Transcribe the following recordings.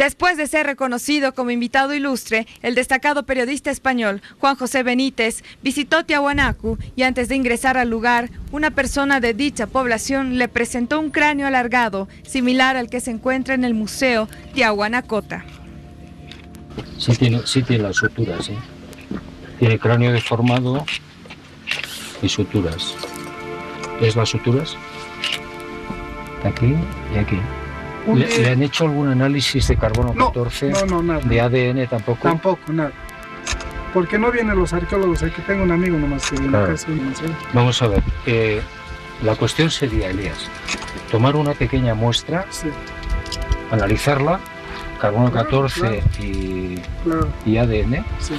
Después de ser reconocido como invitado ilustre, el destacado periodista español Juan José Benítez visitó Tiahuanacu y antes de ingresar al lugar, una persona de dicha población le presentó un cráneo alargado, similar al que se encuentra en el Museo Tiahuanacota. Sí tiene, sí tiene las suturas, ¿eh? Tiene cráneo deformado y suturas. ¿Ves las suturas? Aquí y aquí. ¿Le, han hecho algún análisis de carbono 14? No, no, nada. ¿De ADN tampoco? Tampoco, nada. Porque no vienen los arqueólogos, aquí tengo un amigo nomás que viene Claro. Vamos a ver. eh, la cuestión sería, Elías, tomar una pequeña muestra, Sí, analizarla, carbono Claro, 14 claro. Y, claro, y ADN, sí,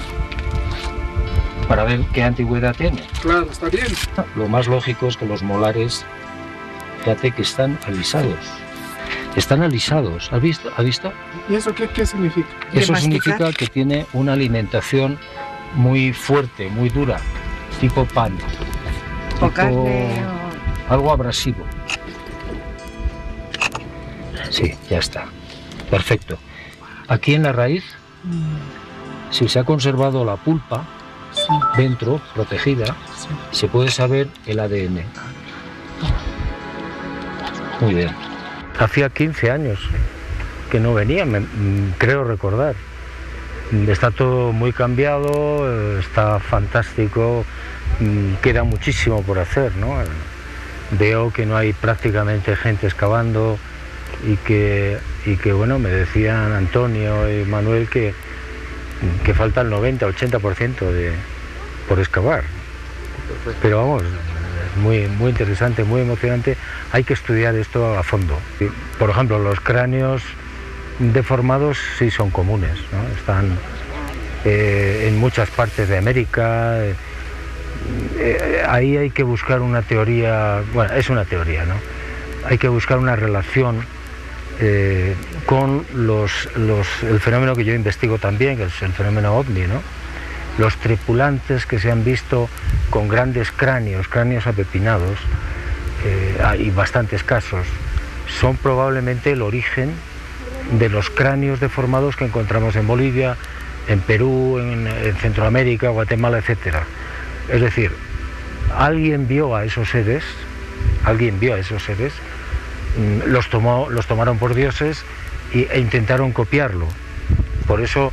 para ver qué antigüedad tiene. claro, está bien. Lo más lógico es que los molares, fíjate que están alisados. Están alisados. ¿Has visto? ¿Has visto? ¿Y eso qué, qué significa? Eso masticar? significa que tiene una alimentación muy fuerte, muy dura, tipo pan, O tipo carne algo abrasivo. Sí, ya está. Perfecto. Aquí en la raíz, si se ha conservado la pulpa dentro, protegida, se puede saber el ADN. Muy bien. Hacía 15 años que no venía, me- mm, creo recordar. Está todo muy cambiado, está fantástico, mm, queda muchísimo por hacer, ¿no? Veo que no hay prácticamente gente excavando y que, y que bueno, me decían Antonio y Manuel que, que falta el 90-80% de, por excavar. Pero vamos, muy, muy interesante, muy emocionante. Hay que estudiar esto a fondo. Por ejemplo, los cráneos deformados sí son comunes, ¿no? están eh, en muchas partes de América. eh, eh, ahí hay que buscar una teoría, bueno, es una teoría, ¿no? Hay que buscar una relación eh, con los, los- el fenómeno que yo investigo también, que es el fenómeno ovni, ¿no? Los tripulantes que se han visto con grandes cráneos, cráneos apepinados, eh, hay bastantes casos, son probablemente el origen de los cráneos deformados que encontramos en Bolivia, en Perú, en, en Centroamérica, Guatemala, etcétera. Es decir, alguien vio a esos seres, alguien vio a esos seres, los, tomó, los tomaron por dioses y- e intentaron copiarlo. Por eso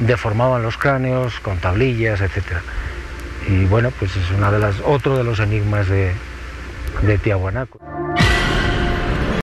deformaban los cráneos con tablillas, etcétera. Y bueno, pues es una de las, otro de los enigmas de, de Tiahuanaco.